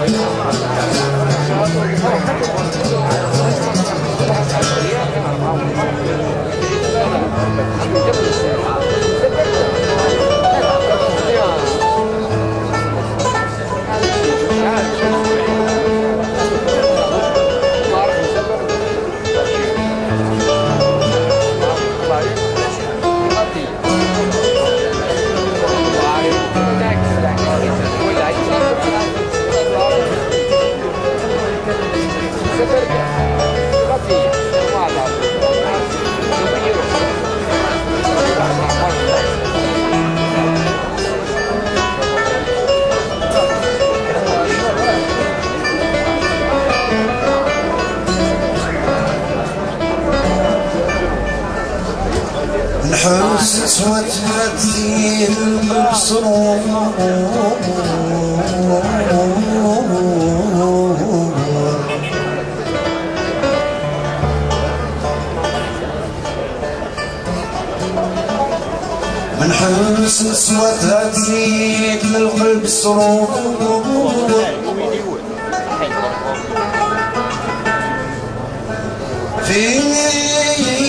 Thank you. نحس وتنزيل المبصرون من حس وتزيد للقلب سرور.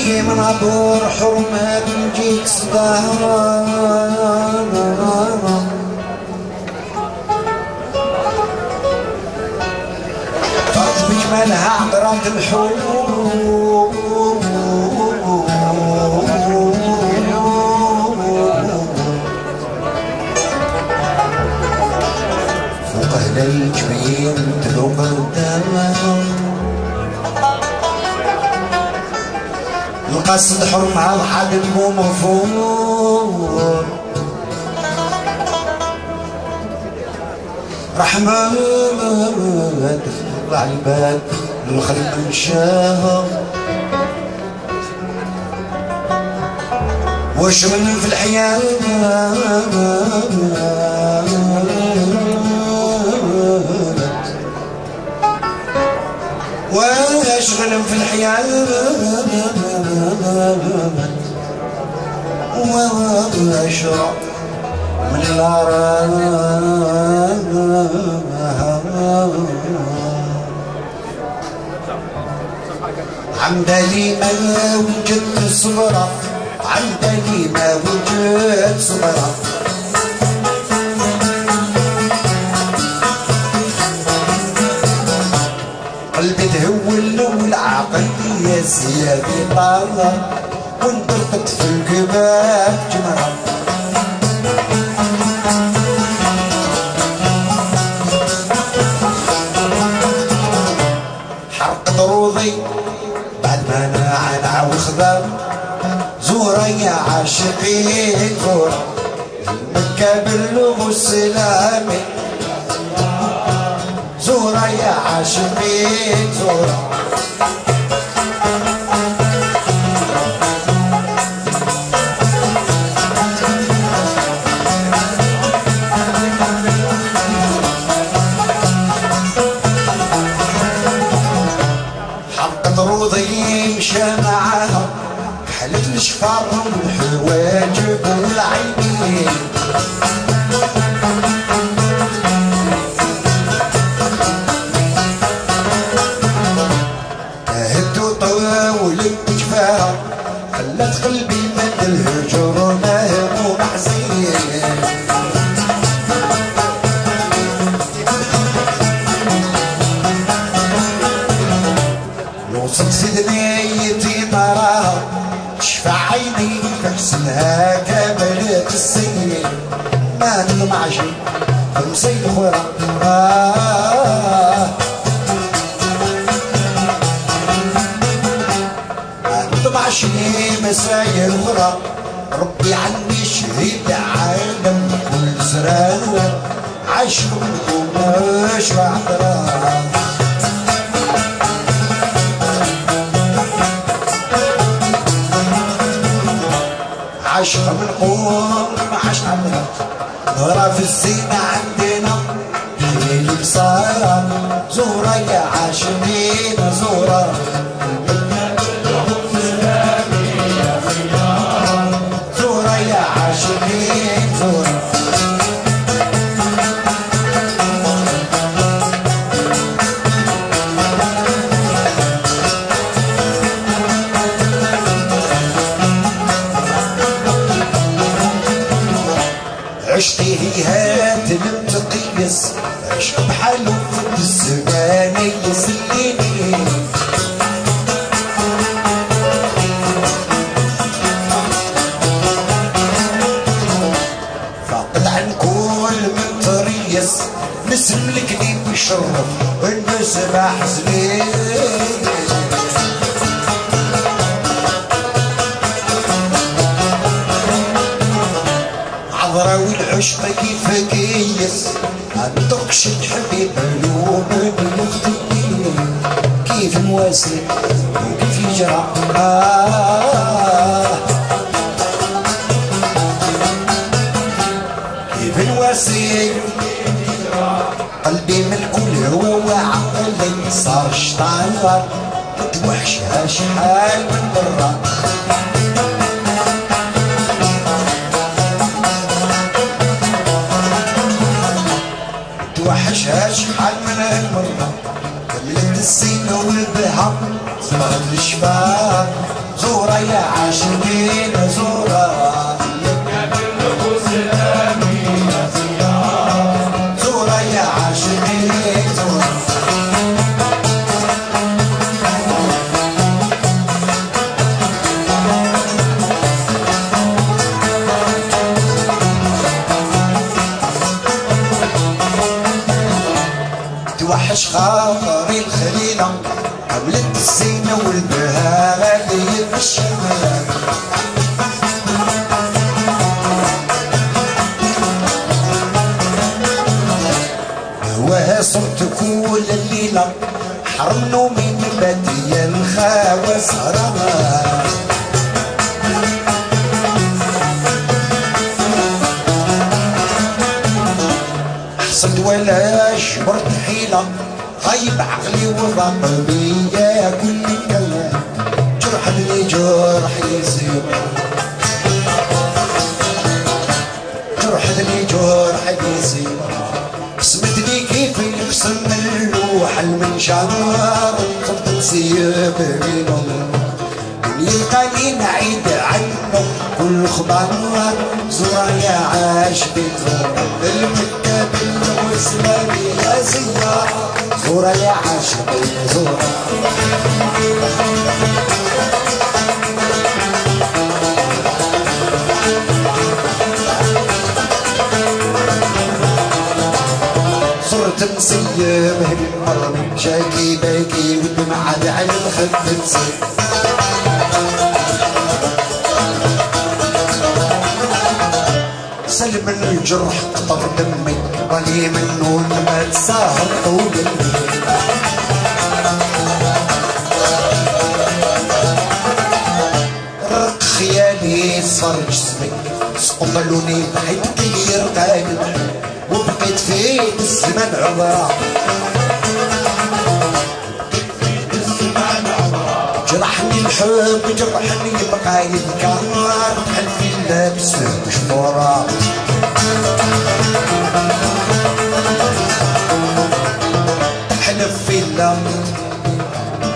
من عبور حرمة نجيك صداها. بجمالها عبرات الحور فوق أهل الجبين تذوق قدامهم القصد حرم على الحد مو مفهوم. رحمة طلع الباب الخلق مشاها وش من في الحياة؟ واشغل في الحياة؟ واشرب من عمدلي ما وجدت صبرة عمدلي ما وجدت صبرة يا سيادي طالع وانطلقت في القباب جمرة حرق ضروضي بعد ما نعنع وخضر. يا عاشقين زورا مكة باللغة والسلامي زورا يا عاشقين روضي مشى معاها حلت الشفار والحواجب والعينين هدو طول الجفاها خلت قلبي مد الهجر شي مساير خورا ربي عني شهيد عالم كل زرار عشقكم مش بعتراف عشق من قوم عشق عندنا ظهرة في الزينة عندنا بصارة زورة يا عاشقين زورة زورة نسم الكليب يشرف النسمة حزنين عذرا والعشق كيف كيس؟ عندكش الحبيب علوم المختلين كيف مواسي وكيف يجرى. آه كيف الواسي قلبي من الكل هو وعقلي صار شطان توحشها شحال من برا صبرت الشفاء زورة يا عاشقين زورة زورة يا عاشقين زورة توحش خاطري الخليلة. قبلت الزينة والبهاء في الشمال هواها صرت كل الليلة حرم نومي من بدي الخاوة حصلت ولا شبرت حيلة غايب عقلي وضاق زورا يا عاش زورا صرت مسيب هالمرة شاكي باكي والدمعة على الخد تسيب سلم الجرح قطر دمي. ولي منه لما تساهر طول رق خيالي صار جسمي. سقطلوني بحيث كبير قايل وبقيت في الزمن عمره الحب جرحني بقى يذكر بحال في اللبس مشفورة حلف في اللم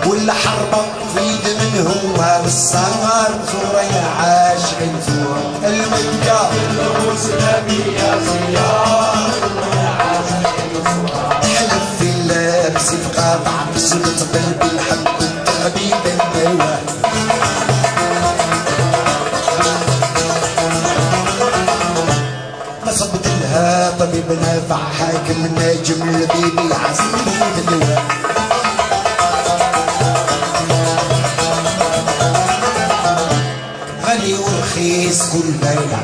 ولا حربة في من هو بالسهر زورة يا عاشق زور المكة حلف لها طبيب نافع حاكم ناجم لبيبي عزيز النوى غالي ورخيص كل بيع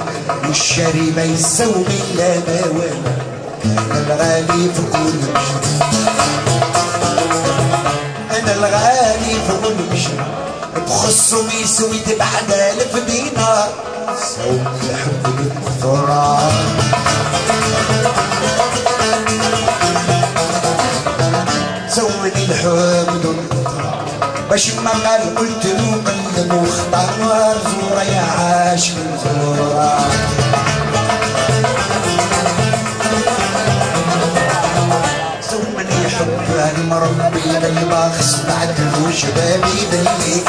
والشاري ما يسوي الا موانع أنا الغالي في كل مشي أنا الغالي في كل مشي بخصه يسوي تبعد ألف دينار. سوي الحب بالقطران سوي الحب بالقطران باش ما قال قلت له قلب واختار زورة يا عاشق زورة سومني حب المربي بالباخس بعد وشبابي بالليل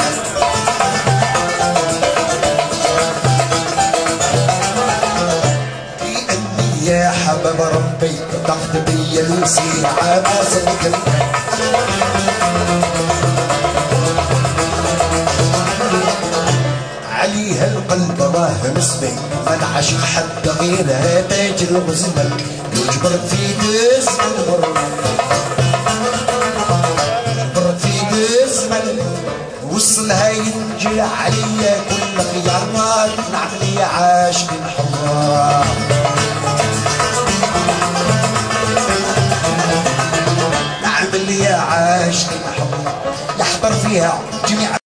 حبب ربي تحت بي الوسيعة ما صدق عليها القلب الله مسبي. ما نعشق حد غيرها تاج الغزمة يجبر في المر يجبر في دز وصلها ينجي عليا كل خيار نعملي عاشق حمار عاشق حمار يحضر فيها جميع